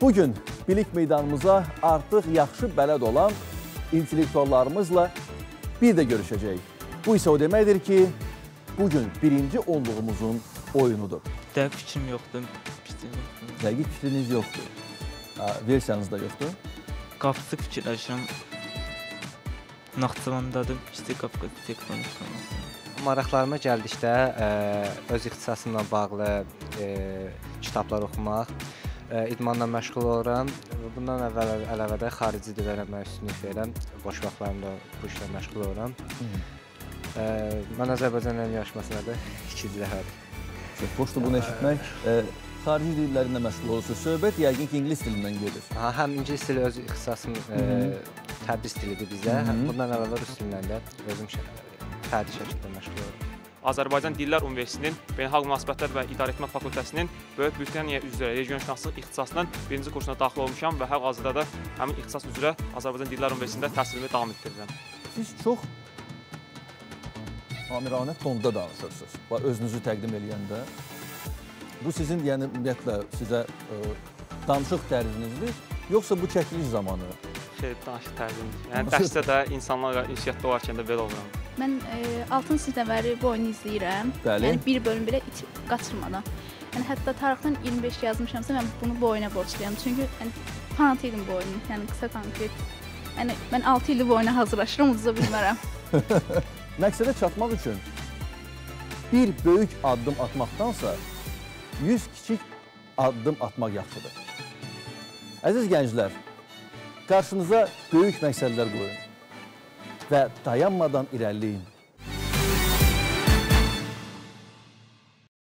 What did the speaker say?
Bugün bilik meydanımıza artıq yaxşı bələd olan intellektuallarımızla bir də görüşəcəyik. Bu isə o deməkdir ki, bugün birinci onluğumuzun oyunudur. Dəqiq fikrim yoxdur. Fikrim yoxdur. Dəqiq fikriniz yoxdur. Versiyanız da yoxdur. Qapısı fikirləşirəm. Naxçıvandadır. İşte Qafqaz tektonik kanası. Maraqlarıma gəldikdə ə, öz ixtisasımla bağlı ə, kitablar oxumaq, idmanla məşğul oluram. Bundan əvvəl əlavədə xarici dil öyrənmək üstünlük verirəm. Boş vaxtlarımda bu işlə məşğul oluram. Ə, mən Azərbaycan elmi yarışmasına da ikinci dəfədir. Çox xoşdur bunu eşitmək. E, xarici dillərlə məşğul olursunuz. Söhbət yəqin ki, ingilis dilindən gedir. Aha, həm ingilis dili öz ixtisasım ə, tədris dilidir bizə. Həm bundan əlavə rus dilindən də özüm fərdi şəkildə məşğul oluram. Azərbaycan Dillər Universitetinin Beynəlxalq Münasibətlər və İdarəetmə Fakültəsinin Böyük Britaniya üzrə regionşünaslıq ixtisasının birinci kursuna daxil olmuşam və hal-hazırda da həmin ixtisas üzrə Azərbaycan Dillər Universitetində təhsilimi davam etdirirəm. Siz çox amiranə tonda danışırsınız. Bax özünüzü təqdim eləyəndə bu sizin yəni ümumiyyətlə sizə ə, danışıq tərzinizdir, yoxsa bu çəkiliş zamanı? Xeyr, danışıq tərzimdir. Yəni dərsdə də insanlarla ünsiyyətdə olarkən də belə oluram. Mən e, 6-cı sinifdən bəri bu oyunu izləyirəm. Bəli. Yəni bir bölüm belə itib qaçırmadan. Yəni hətta tarixdən 25 yazmışamsa mən bunu bu oyuna borcluyam. Çünki yəni fanat idim bu oyunun. Yəni qısa konkret. Yəni mən 6 ildir bu oyuna hazırlaşıram, uduza bilmərəm. Məqsədə çatmaq üçün bir böyük addım atmaqdansa 100 kiçik addım atmaq yaxşıdır. Əziz gənclər, qarşınıza böyük məqsədlər qoyun və dayanmadan irəliləyin.